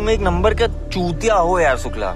तुम एक नंबर का चूतिया हो यार शुक्ला।